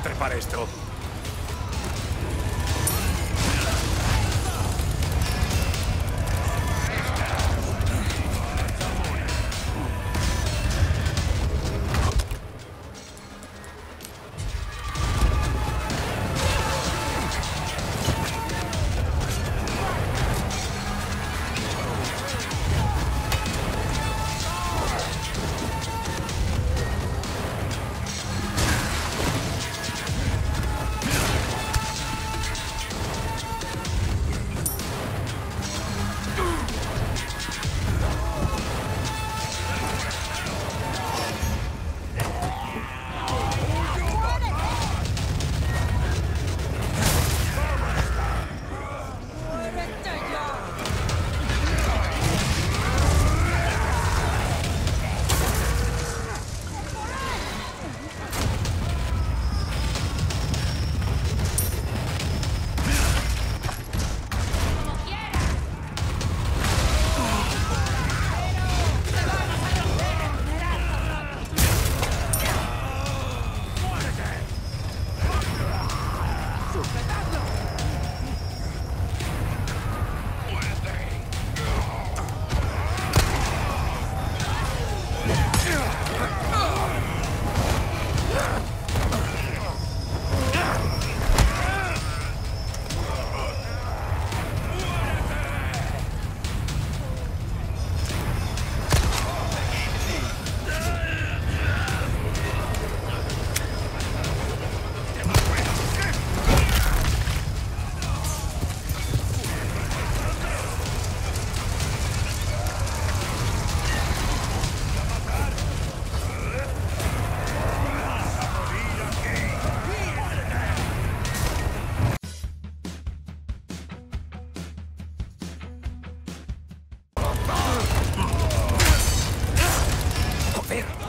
trepar esto. fail.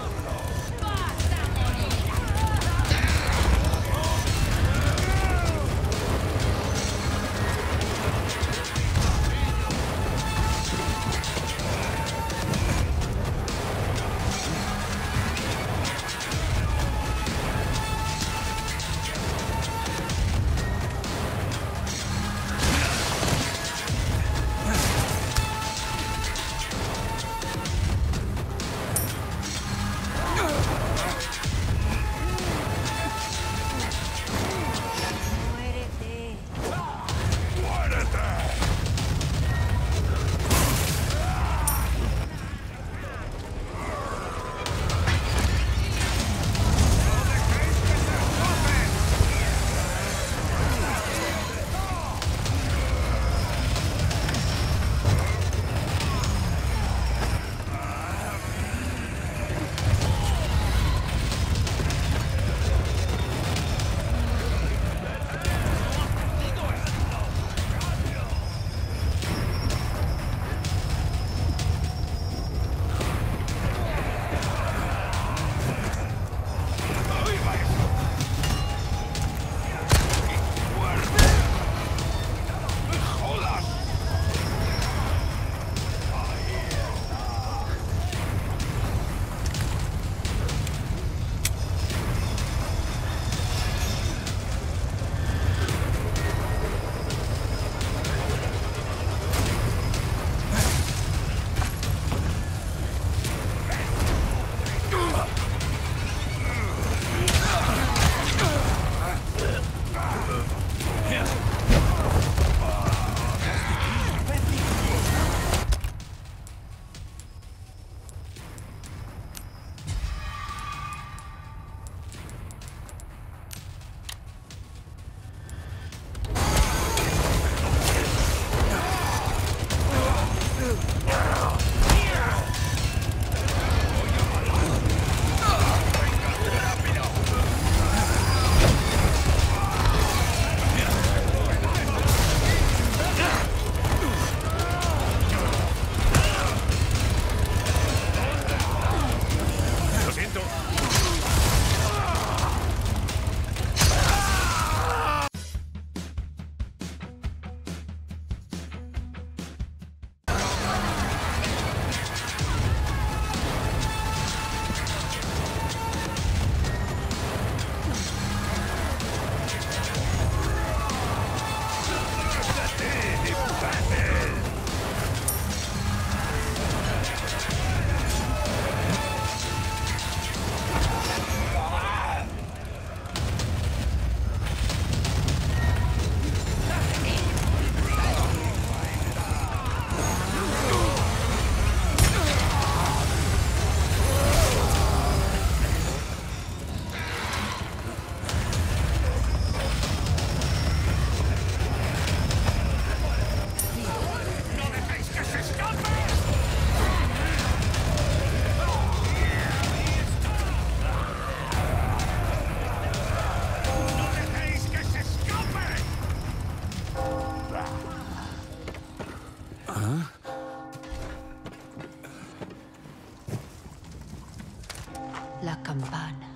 La campana.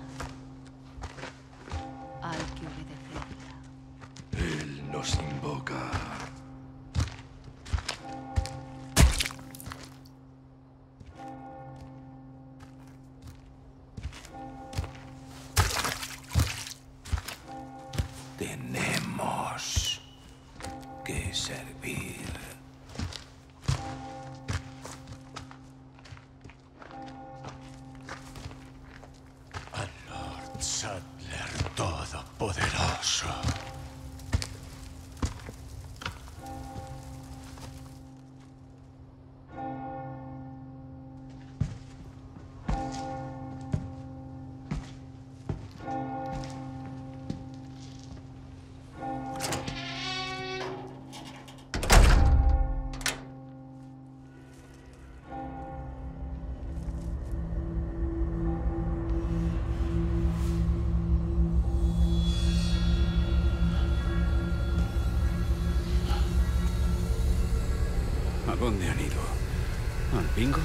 Hay que obedecerla. Él nos invoca. Tenemos que servir. Dónde han ido? ¿Al bingo?